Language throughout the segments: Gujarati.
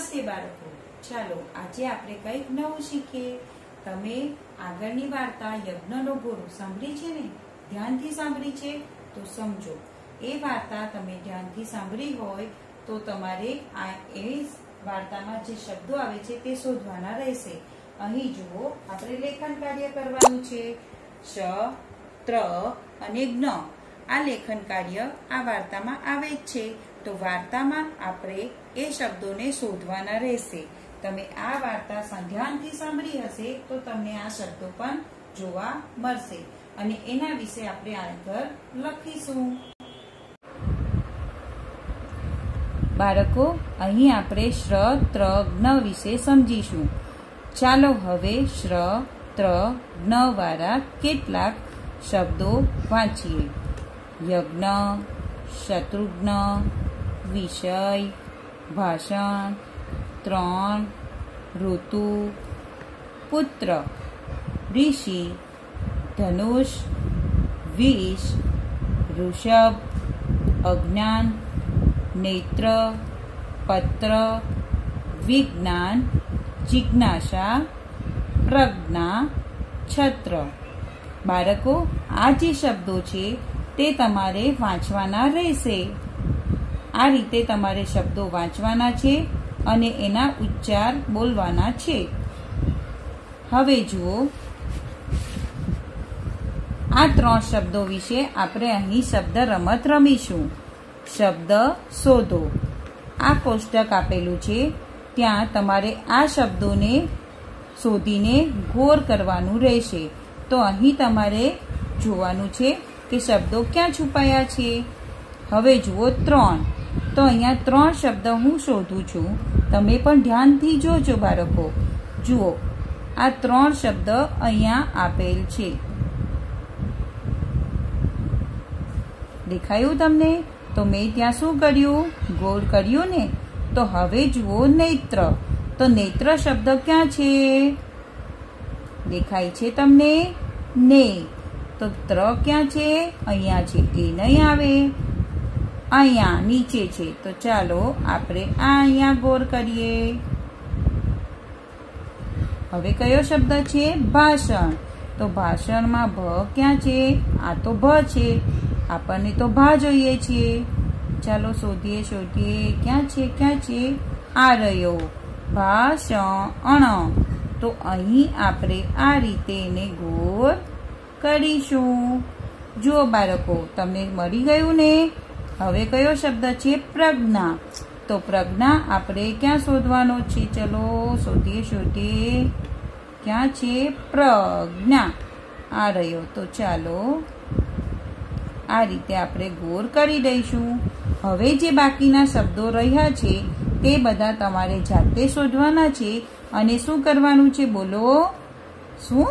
નમસ્તે બાળકો. ચાલો, આજે આપણે કંઈક નવું શીખીએ. તમે આગળની વાર્તા યજ્ઞનો ગુરુ સાંભળી છે ને? ધ્યાનથી સાંભળી છે? તો સમજો. એ વાર્તા તમે ધ્યાનથી સાંભળી હોય તો તમારે આ એ વાર્તામાં જે શબ્દો આવે છે તે શોધવાના રહેશે. અહીં જુઓ, આપણે લેખન કાર્ય કરવાનું છે. શ, ત્ર અને જ્ઞ. આ લેખન કાર્ય આ વાર્તામાં આવે જ છે. તો વાર્તામાં આપણે એ શબ્દોને શોધવાના રહેશે. તમે આ વાર્તા ધ્યાનથી સાંભળી હશે તો તમને આ શબ્દો પણ જોવા મળશે. અને એના વિશે આપણે આગળ લખીશું. બાળકો, અહીં આપણે શ્ર ત્ર જ્ઞ વિશે સમજીશું. ચાલો હવે શ્ર ત્ર જ્ઞ વાળા કેટલાક શબ્દો વાંચીએ. યજ્ઞ, શત્રુઘ્ન, વિષય, ભાષણ, ત્રણ, ઋતુ, પુત્ર, ઋષિ, ધનુષ, વિષ, ઋષભ, અજ્ઞાન, નેત્ર, પત્ર, વિજ્ઞાન, જિજ્ઞાસા, પ્રજ્ઞા, છત્ર. બાળકો, આ જે શબ્દો છે તે તમારે વાંચવાના રહેશે. આ રીતે તમારે શબ્દો વાંચવાના છે અને એના ઉચ્ચાર બોલવાના છે. હવે જુઓ. આ ત્રણ શબ્દો વિશે આપણે અહીં શબ્દ રમત રમીશું. શબ્દ શોધો. આ કોષ્ટક આપેલું છે. ત્યાં તમારે આ શબ્દોને શોધીને ગોર કરવાનું રહેશે. તો અહીં તમારે જોવાનું છે કે શબ્દો ક્યાં છુપાયા છે? હવે જુઓ ત્રણ. તો અહીંયા ત્રણ શબ્દ હું શોધું છું. તમે પણ ધ્યાનથી જોજો બાળકો. જુઓ, આ ત્રણ શબ્દ અહીંયા આપેલ છે. દેખાયું તમને? તો મેં ત્યાં શું કર્યું? ગોળ કર્યું ને? તો હવે જુઓ નેત્ર. તો નેત્ર શબ્દ ક્યાં છે? દેખાય છે તમને? ને તો ત્ર ક્યાં છે? અહીંયા છે. એ નહીં આવે. અહીંયા નીચે છે. તો ચાલો આપણે આ અહીંયા ગોર કરીએ. હવે કયો શબ્દ છે? ભાષણ. તો ભાષણમાં ભ ક્યાં છે? આ તો ભ છે. આપણને તો ભા જોઈએ છીએ ચાલો શોધીએ શોધીએ. ક્યાં છે? ક્યાં છે? આ રહ્યો. ભાષણ. તો અહીં આપણે આ રીતે એને ગોળ કરીશું. જુઓ બાળકો, તમને મળી ગયું ને? હવે કયો શબ્દ છે? પ્રજ્ઞા. તો પ્રજ્ઞા આપણે ક્યાં શોધવાનો છે? ચલો, શોધીએ શોધીએ. ક્યાં છે? પ્રજ્ઞા. આ રહ્યો. તો ચાલો, આ રીતે આપણે ગોર કરી દઈશું. હવે જે બાકીના શબ્દો રહ્યા છે, તે બધા તમારે જાતે શોધવાના છે. અને શું કરવાનું છે? બોલો. શું?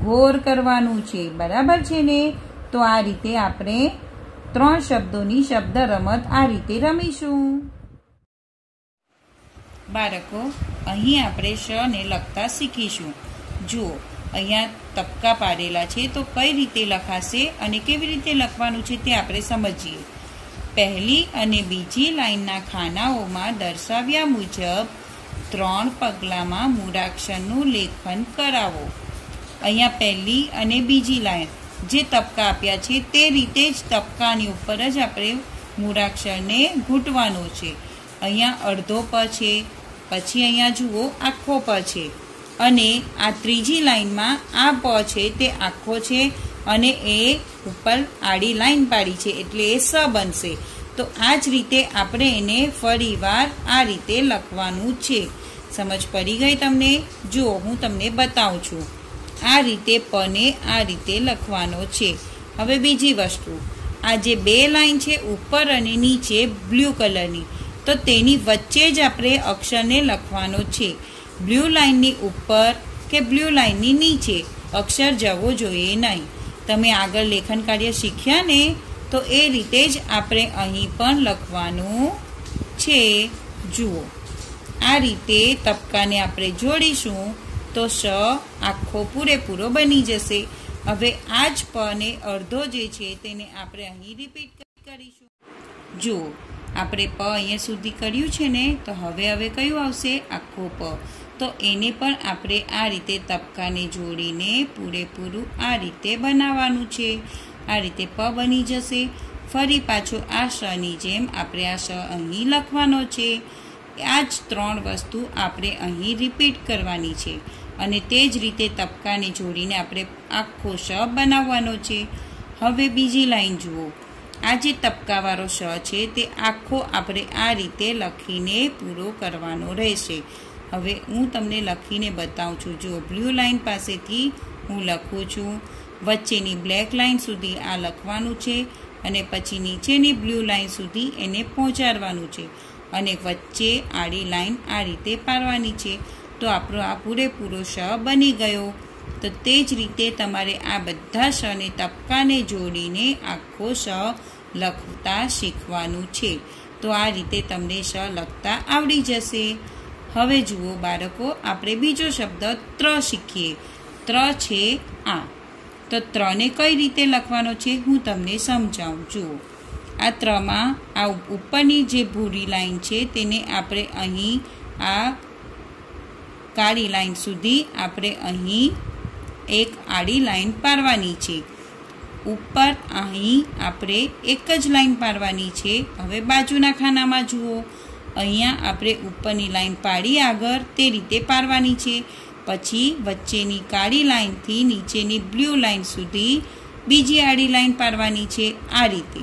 ગોર કરવાનું છે. બરાબર છે ને? તો આ રીતે આપણે ત્રણ શબ્દોની શબ્દ રમત આ રીતે રમીશું. બાળકો, અહીં આપણે શ ને લખતા શીખીશું. જુઓ, અહીંયા તબકા પાડેલા છે તો કઈ રીતે લખાશે અને કેવી રીતે લખવાનું છે તે આપણે સમજીએ. પહેલી અને બીજી લાઈનના ખાનાઓમાં દર્શાવ્યા મુજબ ત્રણ પગલામાં મૂળાક્ષરનું લેખન કરાવો. અહીંયા પહેલી અને બીજી લાઈન. જે તબકા આપ્યા છે તે રીતે જ તબકાની ઉપર જ આપણે મૂળાક્ષરને ઘૂંટવાનો છે. અહીંયા અડધો પ છે, પછી અહીંયા જુઓ આખો પ છે. અને આ ત્રીજી લાઈનમાં આ પ છે તે આખો છે અને એ ઉપર આડી લાઈન પાડી છે એટલે એ સ બનશે. તો આ જ રીતે આપણે એને ફરીવાર આ રીતે લખવાનું છે. સમજ પડી ગઈ તમને? જુઓ હું તમને બતાવું છું. આ રીતે પને આ રીતે લખવાનો છે. હવે બીજી વસ્તુ. આ જે બે લાઈન છે ઉપર અને નીચે બ્લુ કલરની, તો તેની વચ્ચે જ આપણે અક્ષરને લખવાનો છે. બ્લુ લાઇનની ઉપર કે બ્લુ લાઇનની નીચે અક્ષર જવો જોઈએ નહીં. તમે આગળ લેખન કાર્ય શીખ્યા ને, તો એ રીતે જ આપણે અહીં પણ લખવાનું છે. જુઓ. આ રીતે તબકાને આપણે જોડીશું. તો શ આખો પૂરેપૂરો બની જશે. હવે આ જ પને અડધો જે છે તેને આપણે અહીં રિપીટ કરીશું. જુઓ આપણે પ અહીંયા સુધી કર્યું છે ને, તો હવે હવે કયું આવશે? આખો પ. તો એને પણ આપણે આ રીતે તબકાને જોડીને પૂરેપૂરું આ રીતે બનાવવાનું છે. આ રીતે પ બની જશે. ફરી પાછો આ શની જેમ આપણે આ શ અહીં લખવાનો છે. આ જ ત્રણ વસ્તુ આપણે અહીં રિપીટ કરવાની છે. અને તે જ રીતે તબકાને જોડીને આપણે આખો શ બનાવવાનો છે. હવે બીજી લાઈન જુઓ. આ જે તબકાવાળો શ છે તે આખો આપણે આ રીતે લખીને પૂરો કરવાનો રહેશે. હવે હું તમને લખીને બતાવું છું. જો બ્લુ લાઈન પાસેથી હું લખું છું, વચ્ચેની બ્લેક લાઈન સુધી આ લખવાનું છે અને પછી નીચેની બ્લુ લાઈન સુધી એને પહોંચાડવાનું છે અને વચ્ચે આડી લાઈન આ રીતે પાડવાની છે. તો આપણો આ પૂરેપૂરો શ બની ગયો. તો તે જ રીતે તમારે આ બધા શને તબક્કાને જોડીને આખો શ લખતા શીખવાનું છે. તો આ રીતે તમને શ લખતા આવડી જશે. હવે જુઓ બાળકો, આપણે બીજો શબ્દ ત્ર શીખીએ. ત્ર છે આ. તો ત્રને કઈ રીતે લખવાનો છે હું તમને સમજાવું. જુઓ. આ ત્રમાં આ ઉપરની જે ભૂરી લાઈન છે તેને આપણે અહીં આ કાળી લાઈન સુધી આપણે અહીં એક આડી લાઈન પાડવાની છે. ઉપર અહીં આપણે એક જ લાઈન પાડવાની છે. હવે બાજુના ખાનામાં જુઓ. અહીંયા આપણે ઉપરની લાઈન પાડી આગળ તે રીતે પાડવાની છે. પછી વચ્ચેની કાળી લાઈનથી નીચેની બ્લુ લાઈન સુધી બીજી આડી લાઈન પાડવાની છે આ રીતે.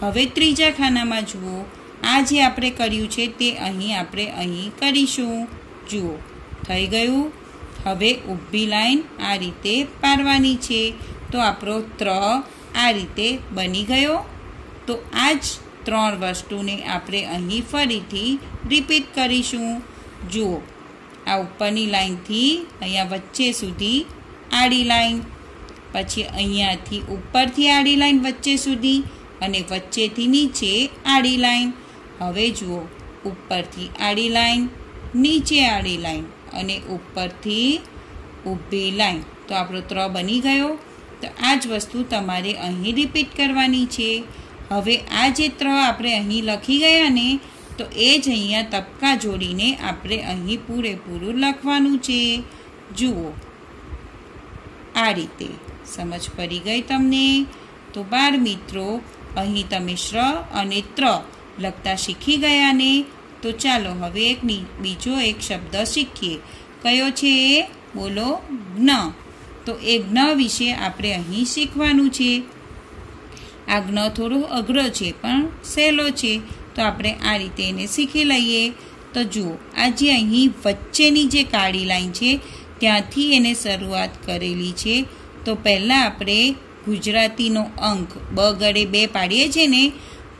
હવે ત્રીજા ખાનામાં જુઓ. આ જે આપણે કર્યું છે તે અહીં આપણે અહીં કરીશું. જુઓ. થઈ ગયું. હવે ઊભી લાઈન આ રીતે પાડવાની છે. તો આપણો ત્ર આ રીતે બની ગયો. તો આ જ ત્રણ વસ્તુને આપણે અહીં ફરીથી રિપીટ કરીશું. જુઓ, આ ઉપરની લાઈનથી અહીંયા વચ્ચે સુધી આડી લાઈન, પછી અહીંયાથી ઉપરથી આડી લાઈન વચ્ચે સુધી અને વચ્ચેથી નીચે આડી લાઈન. હવે જુઓ, ઉપરથી આડી લાઈન, નીચે આડી લાઈન. અને ઉપરથી ઊભી લાઈન. તો આપણો ત્ર બની ગયો. તો આ જ વસ્તુ તમારે અહીં રિપીટ કરવાની છે. હવે આ જે ત્ર આપણે અહીં લખી ગયા ને તો એ જ અહીંયા તબકા જોડીને આપણે અહીં પૂરેપૂરું લખવાનું છે. જુઓ. આ રીતે. સમજ પડી ગઈ તમને? તો બાર મિત્રો, અહીં તમે શ્ર અને ત્ર લખતા શીખી ગયા ને તો ચાલો હવે એક બીજો એક શબ્દ શીખીએ. કયો છે એ? બોલો જ્ઞ તો એ જ્ઞ વિશે આપણે અહીં શીખવાનું છે. આ જ્ઞ થોડો અઘરો છે, પણ સહેલો છે. તો આપણે આ રીતે એને શીખી લઈએ. તો જુઓ આ જે અહીં વચ્ચેની જે કાળી લાઈન છે, ત્યાંથી એને શરૂઆત કરેલી છે. તો પહેલાં આપણે ગુજરાતીનો અંક બ ગળે બે પાડીએ છીએ ને,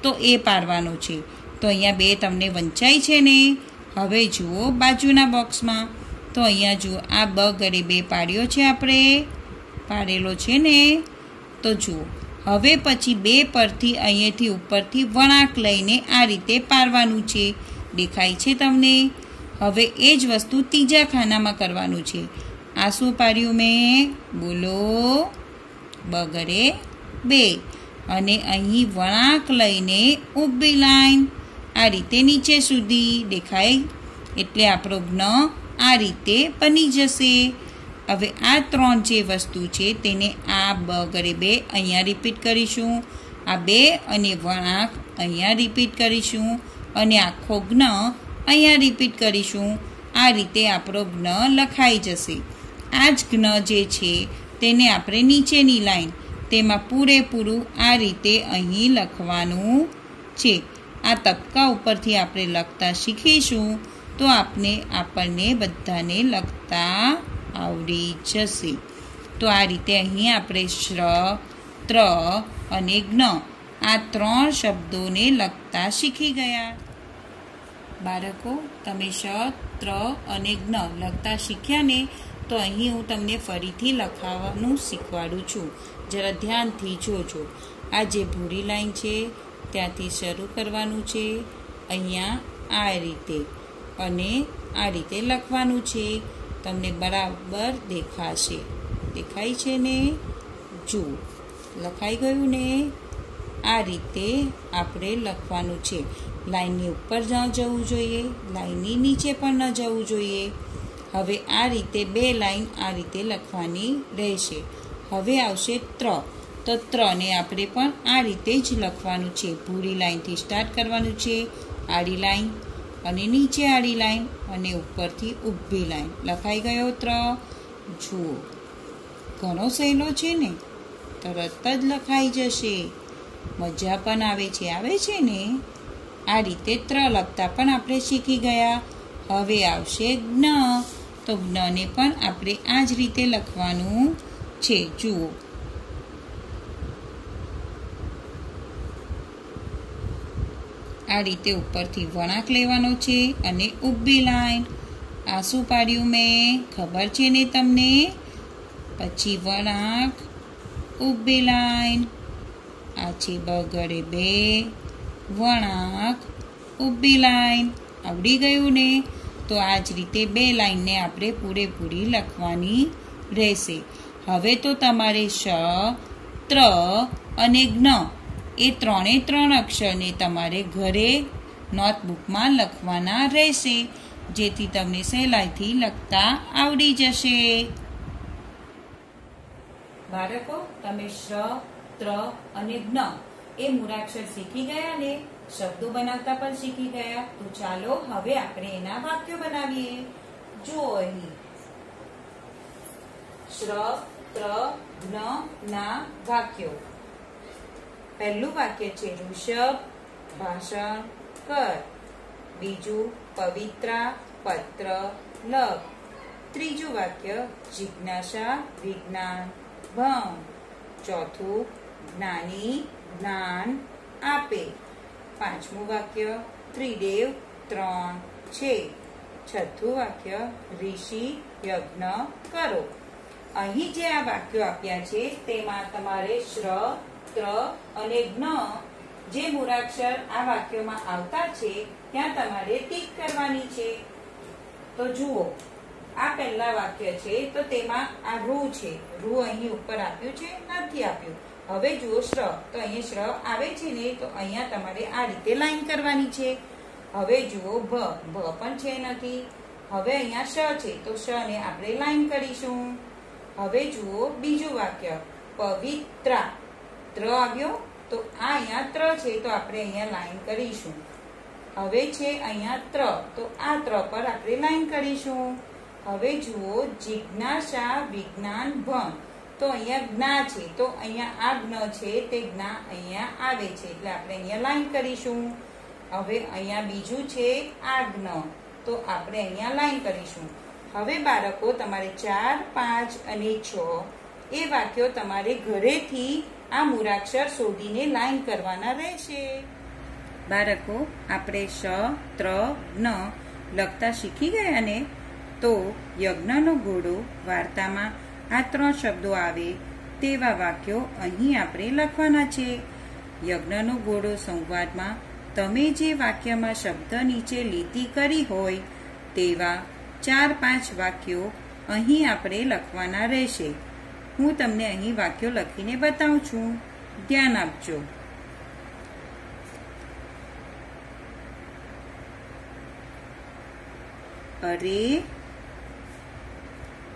તો એ પાડવાનો છે. તો અહીંયા બે તમને વંચાય છે ને. હવે જુઓ બાજુના બોક્સમાં. તો અહીંયા જુઓ, આ બ ગરે બે પાડ્યો છે આપણે. પાડેલો છે ને. તો જુઓ, હવે પછી બે પરથી અહીંયાથી ઉપરથી વળાંક લઈને આ રીતે પાડવાનું છે. દેખાય છે તમને? હવે એ જ વસ્તુ ત્રીજા ખાનામાં કરવાનું છે. આ શું પાડ્યું મેં. બોલો. બગરે બે. અને અહીં વળાંક લઈને ઊભી લાઈન. આ રીતે નીચે સુધી દેખાય. એટલે આપણો જ્ઞ આ રીતે બની જશે. હવે આ ત્રણ જે વસ્તુ છે તેને આ બગડે બે અહીંયા રિપીટ કરીશું. આ બે અને વળાંક અહીંયા રિપીટ કરીશું. અને આખો જ્ઞ અહીંયા રિપીટ કરીશું. આ રીતે આપણો જ્ઞ લખાઈ જશે. આ જ જ્ઞ જે છે તેને આપણે નીચેની લાઈન તેમાં પૂરેપૂરું આ રીતે અહીં લખવાનું છે. આ તબકા ઉપરથી આપણે લખતા શીખીશું, તો આપને, આપણને બધાને લખતા આવડી જશે. તો આ રીતે અહીં આપણે શ્ર, ત્ર અને જ્ઞ આ ત્રણ શબ્દોને લખતા શીખી ગયા. બાળકો, તમે શ, ત્ર અને જ્ઞ લખતા શીખ્યા ને તો અહીં હું તમને ફરીથી લખાવાનું શીખવાડું છું. જરા ધ્યાનથી જોજો. આ જે ભૂરી લાઈન છે ત્યાંથી શરૂ કરવાનું છે. અહીંયા આ રીતે અને આ રીતે લખવાનું છે. તમને બરાબર દેખાશે. દેખાય છે ને? જુઓ. લખાઈ ગયું ને? આ રીતે આપણે લખવાનું છે. લાઈનની ઉપર ન જવું જોઈએ. લાઈનની નીચે પણ ન જવું જોઈએ. હવે આ રીતે બે લાઈન આ રીતે લખવાની રહેશે. હવે આવશે ત્ર તો ત્રને આપણે પણ આ રીતે જ લખવાનું છે. ભૂરી લાઈનથી સ્ટાર્ટ કરવાનું છે. આડી લાઈન અને નીચે આડી લાઈન અને ઉપરથી ઊભી લાઈન લખાઈ ગયો ત્ર. જુઓ. ઘણો સહેલો છે ને? તરત જ લખાઈ જશે. મજા પણ આવે છે. આવે છે ને? આ રીતે ત્ર લખતા પણ આપણે શીખી ગયા. હવે આવશે જ્ઞ. તો જ્ઞને પણ આપણે આ જ રીતે લખવાનું છે. જુઓ. આ રીતે ઉપરથી વળાંક લેવાનો છે અને ઊભી લાઈન. આ શું પાડ્યું મેં. ખબર છે ને તમને? પછી વળાંક, ઊભી લાઈન. આ છે બગડે બે. વળાંક, ઊભી લાઈન. આવડી ગયું ને? તો આ જ રીતે બે લાઈનને આપણે પૂરેપૂરી લખવાની રહેશે. હવે તો તમારે શ ત્ર અને જ્ઞ એ ત્રણે ત્રણ અક્ષરને તમારે ઘરે નોટબુકમાં લખવાના રહેશે, જેથી તમને સહેલાઈથી લખતા આવડી જશે. બાળકો, તમે શ્ર ત્ર અને જ્ઞ એ મૂળાક્ષર શીખી ગયા ને? શબ્દો બનાવતા પણ શીખી ગયા. તો ચાલો હવે આપણે એના વાક્યો બનાવીએ. જો અહીં શ્ર ત્ર જ્ઞ ના વાક્યો. પહેલું વાક્ય છે ઋષભ ભાષણ કર. બીજું પવિત્રા પત્ર લખ. ત્રીજું વાક્ય જિજ્ઞાસા વિજ્ઞાન ભમ ચોથું જ્ઞાની જ્ઞાન આપે. પાંચમું વાક્ય ત્રિદેવ ત્રણ છે. છઠ્ઠું વાક્ય ઋષિ યજ્ઞ કરો. અહીં જે આ વાક્યો આપ્યા છે, તેમાં તમારે શ્ર ત્ર અને જ્ઞ જે મૂળાક્ષર આ વાક્યોમાં આવતા છે, ત્યાં તમારે ટીક કરવાની છે. તો જુઓ, આ પહેલા વાક્ય છે, તો તેમાં આ રૂ છે. રૂ અહીં ઉપર આપ્યું છે, નથી આપ્યું. હવે જુઓ શ્ર, તો અહીં શ્ર આવે છે ને, તો અહીંયા તમારે આ રીતે લાઈન કરવાની છે. હવે જુઓ ભ ભ પણ છે નથી. હવે અહીંયા શ છે, તો શ ને આપણે લાઈન કરીશું. હવે જુઓ બીજું વાક્ય, પવિત્રા. ત્ર આવ્યો, તો આ અહીંયા ત્ર છે, તો આપણે અહીંયા લાઈન કરીશું. હવે છે અહીંયા ત્ર, તો આ ત્ર પર આપણે લાઈન કરીશું. હવે જુઓ, જિજ્ઞાસા વિજ્ઞાન ભણ તો અહીંયા જ્ઞા છે, તો અહીંયા આ જ્ઞ છે, તે જ્ઞા અહીંયા આવે છે, એટલે આપણે અહીંયા લાઈન કરીશું. હવે અહીંયા બીજું છે આ જ્ઞ, તો આપણે અહીંયા લાઈન કરીશું. હવે બાળકો, તમારે ચાર, પાંચ અને છ, એ વાક્યો તમારે ઘરેથી આ મૂળાક્ષર શોધીને લાઈન કરવાના રહેશે બાળકો, આપણે શ ત્ર, ન લખતા શીખી ગયા ને? તો યજ્ઞનો ઘોડો વાર્તામાં આ ત્રણ શબ્દો આવે તેવા વાક્યો અહીં આપણે લખવાના છે. યજ્ઞનો ઘોડો સંવાદમાં તમે જે વાક્યમાં શબ્દ નીચે લીટી કરી હોય તેવા ચાર પાંચ વાક્યો અહીં આપણે લખવાના રહેશે. હું તમને અહીં વાક્યો લખીને બતાવું છું. ધ્યાન આપજો. અરે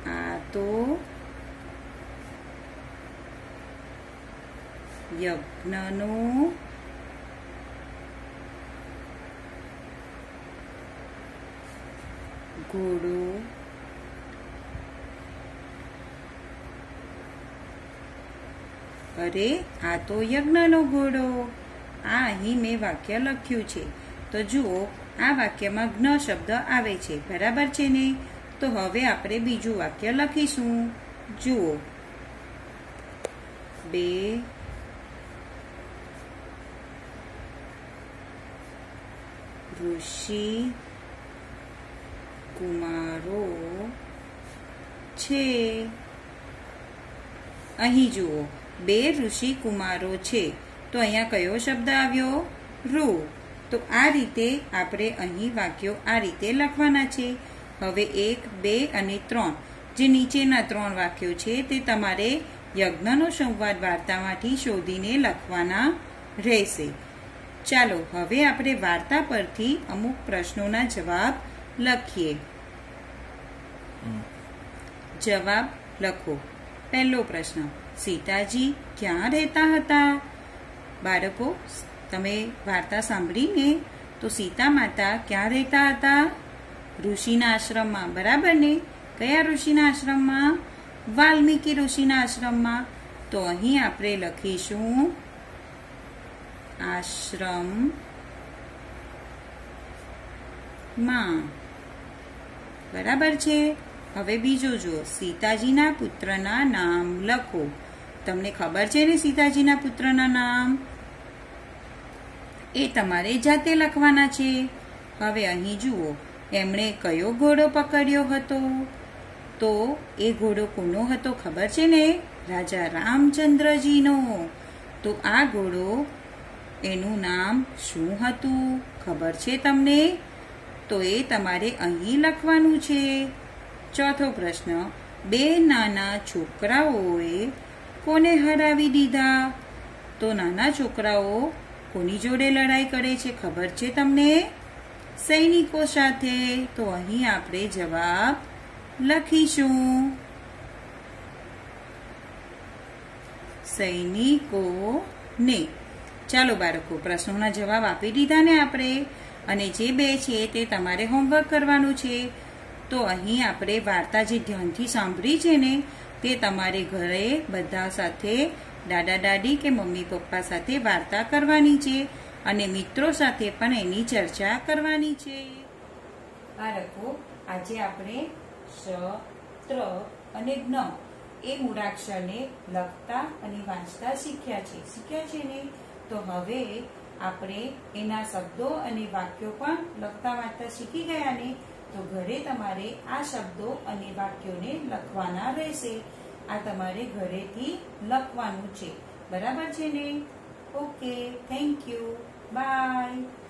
આ તો યજ્ઞનો ઘોડો અરે, આ તો યજ્ઞનો ઘોડો. આ અહીં મેં વાક્ય લખ્યું છે. તો જુઓ, આ વાક્યમાં જ્ઞ શબ્દ આવે છે. બરાબર છે ને? તો હવે આપણે બીજું વાક્ય લખીશું. જુઓ. બે, ઋષિ કુમારો છે. અહીં જુઓ. બે ઋષિ કુમારો છે. તો અહીંયા કયો શબ્દ આવ્યો? રૂ તો આ રીતે આપણે અહીં વાક્યો આ રીતે લખવાના છે. હવે એક બે અને ત્રણ. જે નીચેના ત્રણ વાક્યો છે તે તમારે યજ્ઞનો સંવાદ વાર્તામાંથી શોધીને લખવાના રહેશે. ચાલો હવે આપણે વાર્તા પરથી અમુક પ્રશ્નોના જવાબ લખીએ. જવાબ લખો. પહેલો પ્રશ્ન, સીતાજી ક્યાં રહેતા હતા? બાળકો, તમે વાર્તા સાંભળીને, તો સીતા માતા ક્યાં રહેતા હતા? ઋષિના આશ્રમમાં, બરાબર ને? કયા ઋષિના આશ્રમમાં? વાલ્મીકી ઋષિના આશ્રમમાં. તો અહીં આપણે લખીશું, આશ્રમમાં. બરાબર છે? હવે બીજું જુઓ. સીતાજીના પુત્રના નામ લખો. તમને ખબર છે ને સીતાજીના પુત્રના નામ? એ તમારે જાતે લખવાના છે. હવે અહીં જુઓ. એમણે કયો ઘોડો પકડ્યો હતો? તો એ ઘોડો કોનો હતો ખબર છે ને? રાજા રામચંદ્રજીનો. તો આ ઘોડો એનું નામ શું હતું? ખબર છે તમને? તો એ તમારે અહીં લખવાનું છે. ચોથો પ્રશ્ન, બે નાના છોકરાઓએ કોને હરાવી દીધા? તો નાના છોકરાઓ કોની જોડે લડાઈ કરે છે ખબર છે તમને? સૈનિકો સાથે. તો અહીં આપણે જવાબ લખીશું. સૈનિકોને. ચાલો બાળકો, પ્રશ્નોના જવાબ આપી દીધા ને આપણે. અને જે બે છે તે તમારે હોમવર્ક કરવાનું છે. તો અહીં આપણે વાર્તા જે ધ્યાનથી સાંભળી છે ને, તે તમારે ઘરે બધા સાથે, દાદા દાદી કે મમ્મી પપ્પા સાથે વાર્તા કરવાની છે અને મિત્રો સાથે પણ એની ચર્ચા કરવાની છે. બાળકો, આજે આપણે શ ત્ર અને જ્ઞ એ મૂળાક્ષરને લખતા અને વાંચતા શીખ્યા છે. શીખ્યા છે ને? તો હવે આપણે એના શબ્દો અને વાક્યો પણ લખતા વાંચતા શીખી ગયા ને? તો ઘરે તમારે આ શબ્દો અને વાક્યોને લખવાના રહેશે. આ તમારે ઘરેથી લખવાનું છે. બરાબર છે ને? Okay, thank you. બાય.